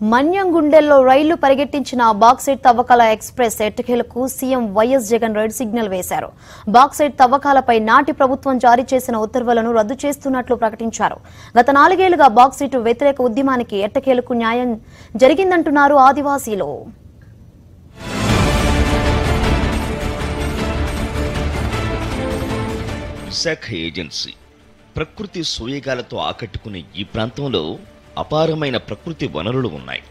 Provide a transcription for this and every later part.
మన్యం గుండెల్లో రైళ్ళు పరిగెట్టించిన బాక్సైట్ తవ్వకాల ఎక్స్ప్రెస్ ఎట్టకేలకు CM YS Jagan red signal వేశారు. బాక్సైట్ తవ్వకాలపై నాటి ప్రభుత్వం జారీ చేసిన ఉత్తర్వులను రద్దు చేస్తున్నట్లు ప్రకటించారు. గత నాలుగేళ్ళుగా బాక్సైట్ వ్యతిరేక ఉద్యమానికి ఎట్టకేలకు న్యాయం జరిగిందంటున్నారు ఆదివాసీలు. విశాఖ ఏజెన్సీ ప్రకృతి సోయగాలతో ఆకట్టుకునే ఈ ప్రాంతంలో అపారమైన ప్రకృతి వనరులు ఉన్నాయి.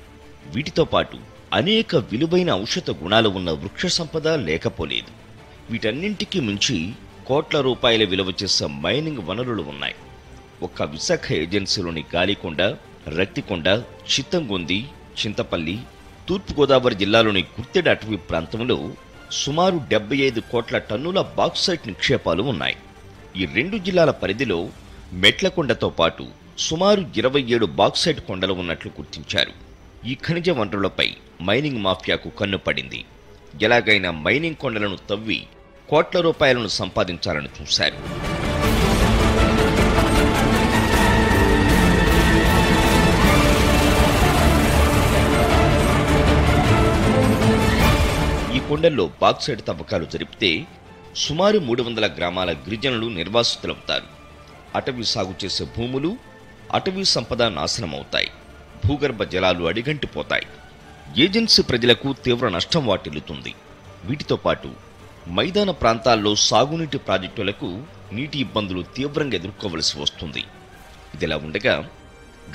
వీటితో పాటు అనేక విలువైన ఔషధ గుణాలు ఉన్న వృక్ష సంపద లేకపోలేదు. వీటన్నింటికి మించి కోట్ల రూపాయల విలువ చేసే మైనింగ్ వనరులు ఉన్నాయి. ఒక్క విశాఖ ఏజెన్సీలోని గాలికొండ రక్తికొండ చిత్తంగొంది చింతపల్లి తూర్పుగోదావరి జిల్లాలోని గుర్తెడ అటవీ ప్రాంతంలో సుమారు డెబ్బై ఐదు కోట్ల టన్నుల బాక్సైట్ నిక్షేపాలు ఉన్నాయి. ఈ రెండు జిల్లాల పరిధిలో మెట్లకొండతో పాటు సుమారు ఇరవై ఏడు బాక్సైట్ కొండలు ఉన్నట్లు గుర్తించారు. ఈ ఖనిజ వనరులపై మైనింగ్ మాఫియాకు కన్ను పడింది. ఎలాగైనా మైనింగ్ కొండలను తవ్వి కోట్ల రూపాయలను సంపాదించాలని చూశారు. ఈ కొండల్లో బాక్సైడ్ తవ్వకాలు జరిపితే సుమారు మూడు వందల గ్రామాల గిరిజనులు నిర్వాసితులవుతారు. అటవీ సాగు చేసే భూములు అటవీ సంపద నాశనమవుతాయి. భూగర్భ జలాలు అడిగంటిపోతాయి. ఏజెన్సీ ప్రజలకు తీవ్ర నష్టం వాటిల్లుతుంది. వీటితో పాటు మైదాన ప్రాంతాల్లో సాగునీటి ప్రాజెక్టులకు నీటి ఇబ్బందులు తీవ్రంగా ఎదుర్కోవలసి వస్తుంది. ఇదిలా ఉండగా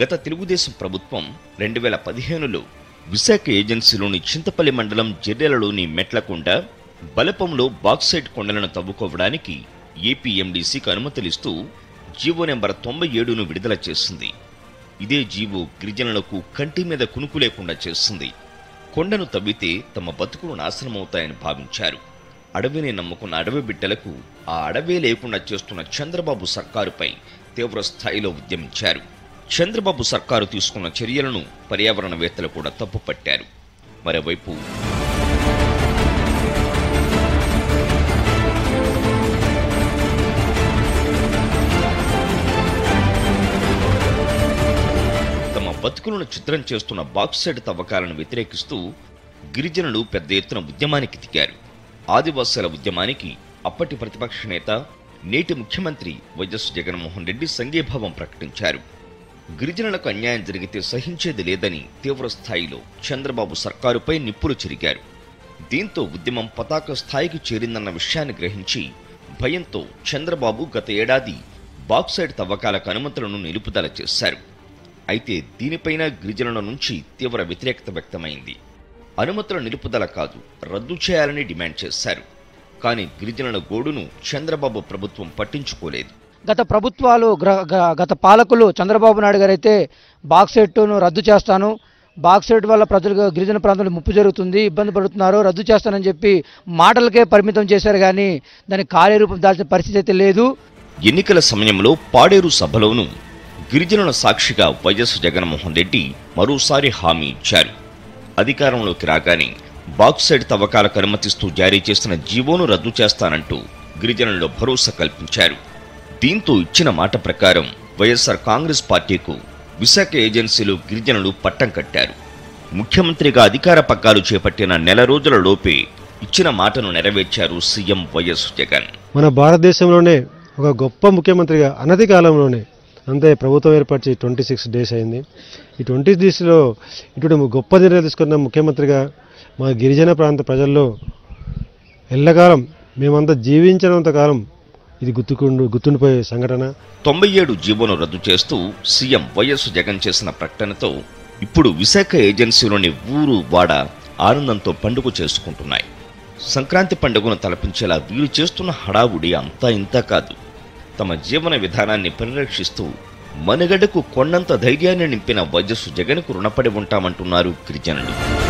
గత తెలుగుదేశం ప్రభుత్వం రెండు వేల పదిహేనులో విశాఖ ఏజెన్సీలోని చింతపల్లి మండలం జెర్రెలలోని మెట్లకొండ బలపంలో బాక్సైట్ కొండలను తవ్వుకోవడానికి ఏపీఎండీసీకి అనుమతులిస్తూ జీవో నెంబర్ తొంభై ఏడును విడుదల చేసింది ఇదే జీవో గిరిజనులకు కంటి మీద కునుకు లేకుండా చేస్తుంది. కొండను తవ్వితే తమ బతుకులు నాశనమవుతాయని భావించారు. అడవిని నమ్ముకున్న అడవి బిడ్డలకు ఆ అడవే లేకుండా చేస్తున్న చంద్రబాబు సర్కారుపై తీవ్ర స్థాయిలో ఉద్యమించారు. చంద్రబాబు సర్కారు తీసుకున్న చర్యలను పర్యావరణవేత్తలు కూడా తప్పుపట్టారు. మరోవైపు బతుకులను చిత్రం చేస్తున్న బాక్సైడ్ తవ్వకాలను వ్యతిరేకిస్తూ గిరిజనులు పెద్ద ఎత్తున ఉద్యమానికి దిగారు. ఆదివాసుల ఉద్యమానికి అప్పటి ప్రతిపక్ష నేత నేటి ముఖ్యమంత్రి వైఎస్ జగన్మోహన్ రెడ్డి సంఘీభావం ప్రకటించారు. గిరిజనులకు అన్యాయం జరిగితే సహించేది లేదని తీవ్రస్థాయిలో చంద్రబాబు సర్కారుపై నిప్పులు చెరిగారు. దీంతో ఉద్యమం పతాక స్థాయికి చేరిందన్న విషయాన్ని గ్రహించి భయంతో చంద్రబాబు గత ఏడాది బాక్సైడ్ తవ్వకాలకు అనుమతులను నిలుపుదల చేశారు. అయితే దీనిపైన గిరిజనుల నుంచి తీవ్ర వ్యతిరేకత వ్యక్తమైంది. అనుమతుల నిలుపుదల కాదు రద్దు చేయాలని డిమాండ్ చేశారు. కానీ గిరిజనుల గోడును చంద్రబాబు ప్రభుత్వం పట్టించుకోలేదు. గత ప్రభుత్వాలు గత పాలకులు చంద్రబాబు నాయుడు గారు అయితే బాక్సైట్ను రద్దు చేస్తాను. బాక్సైట్ వల్ల ప్రజలకు గిరిజన ప్రాంతంలో ముప్పు జరుగుతుంది ఇబ్బంది పడుతున్నారు రద్దు చేస్తానని చెప్పి మాటలకే పరిమితం చేశారు కానీ దానికి కార్యరూపం దాల్చిన పరిస్థితి అయితే లేదు. ఎన్నికల సమయంలో పాడేరు సభలోనూ గిరిజనుల సాక్షిగా వైఎస్ జగన్మోహన్ రెడ్డి మరోసారి హామీ ఇచ్చారు. అధికారంలోకి రాగానే బాక్సైడ్ తవ్వకాలకు అనుమతిస్తూ జారీ చేసిన జీవోను రద్దు చేస్తానంటూ గిరిజనుల్లో భరోసా కల్పించారు. దీంతో ఇచ్చిన మాట ప్రకారం వైఎస్ఆర్ కాంగ్రెస్ పార్టీకు విశాఖ ఏజెన్సీలో గిరిజనులు పట్టం కట్టారు. ముఖ్యమంత్రిగా అధికార పగ్గాలు చేపట్టిన నెల రోజుల లోపే ఇచ్చిన మాటను నెరవేర్చారు సీఎం వైఎస్ జగన్. మన భారతదేశంలోనే ఒక గొప్ప ముఖ్యమంత్రిగా అనతి కాలంలోనే అంతే ప్రభుత్వం ఏర్పరిచి ట్వంటీ సిక్స్ డేస్ అయింది. ఈ ట్వంటీ డేస్లో ఇటువంటి గొప్ప నిర్ణయం తీసుకున్న ముఖ్యమంత్రిగా మా గిరిజన ప్రాంత ప్రజల్లో ఎల్లకాలం మేమంతా జీవించినంత కాలం ఇది గుర్తుకుండు గుర్తుండిపోయే సంఘటన. తొంభై ఏడు జీవోను రద్దు చేస్తూ సీఎం వైఎస్ జగన్ చేసిన ప్రకటనతో ఇప్పుడు విశాఖ ఏజెన్సీలోని ఊరు వాడ ఆనందంతో పండుగ చేసుకుంటున్నాయి. సంక్రాంతి పండుగను తలపించేలా వీరు చేస్తున్న హడావుడి అంతా ఇంతా కాదు. తమ జీవన విధానాన్ని పరిరక్షిస్తూ మనుగడకు కొండంత ధైర్యాన్ని నింపిన వజస్సు జగన్కు రుణపడి ఉంటామంటున్నారు గిరిజనులు.